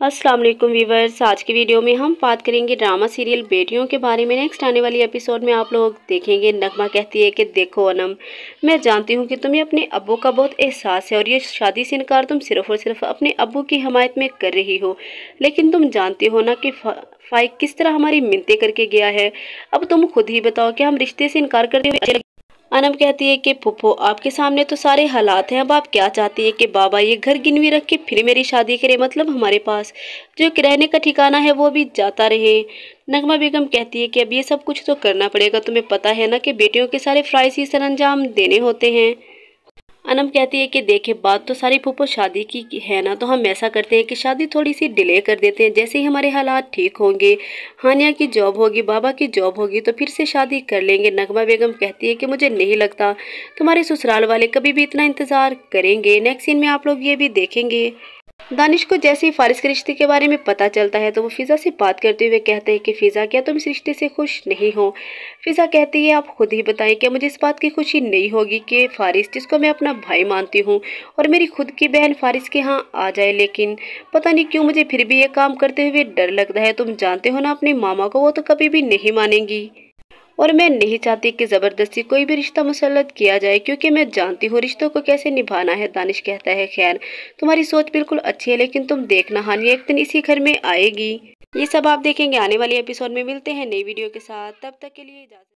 अस्सलाम वालेकुम आज की वीडियो में हम बात करेंगे ड्रामा सीरियल बेटियों के बारे में। नेक्स्ट आने वाली एपिसोड में आप लोग देखेंगे। नगमा कहती है कि, देखो अनम, मैं जानती हूँ कि तुम्हें अपने अब्बू का बहुत एहसास है और ये शादी से इनकार तुम सिर्फ़ और सिर्फ़ अपने अब्बू की हमायत में कर रही हो। लेकिन तुम जानती हो ना कि फाइक किस तरह हमारी मिनते करके गया है। अब तुम खुद ही बताओ कि हम रिश्ते से इनकार करते हुए अनम कहती है कि पुप्पो आपके सामने तो सारे हालात हैं, अब आप क्या चाहती है कि बाबा ये घर गिनवी रख के फिर मेरी शादी करे मतलब हमारे पास जो रहने का ठिकाना है, वो भी जाता रहे। नगमा बेगम कहती है कि, अब ये सब कुछ तो करना पड़ेगा, तुम्हें पता है ना कि बेटियों के सारे फ्राइज ही सर अंजाम देने होते हैं। अनम कहती है कि देखे, बात तो सारी फूफो शादी की है ना? तो हम ऐसा करते हैं कि शादी थोड़ी सी डिले कर देते हैं। जैसे ही हमारे हालात ठीक होंगे, हानिया की जॉब होगी, बाबा की जॉब होगी तो फिर से शादी कर लेंगे। नगमा बेगम कहती है कि मुझे नहीं लगता। तुम्हारे ससुराल वाले कभी भी इतना इंतज़ार करेंगे। नेक्स्ट सीन में आप लोग ये भी देखेंगे। दानिश को जैसे ही फारिस के रिश्ते के बारे में पता चलता है तो वो फ़िज़ा से बात करते हुए कहते हैं कि फ़िज़ा, क्या तुम इस रिश्ते से खुश नहीं हो? फ़िज़ा कहती है, आप खुद ही बताएँ, क्या मुझे इस बात की खुशी नहीं होगी कि फारिस, जिसको मैं अपना भाई मानती हूँ, और मेरी खुद की बहन फारिस के यहाँ आ जाए, लेकिन पता नहीं क्यों मुझे फिर भी ये काम करते हुए डर लगता है। तुम जानते हो ना, अपने मामा को वो तो कभी भी नहीं मानेंगी। और मैं नहीं चाहती कि ज़बरदस्ती कोई भी रिश्ता मुसलत किया जाए, क्योंकि मैं जानती हूँ रिश्तों को कैसे निभाना है, दानिश कहता है, खैर, तुम्हारी सोच बिल्कुल अच्छी है, लेकिन तुम देखना हानि एक दिन इसी घर में आएगी। ये सब आप देखेंगे आने वाले एपिसोड में, मिलते हैं नई वीडियो के साथ, तब तक के लिए इजाज़त।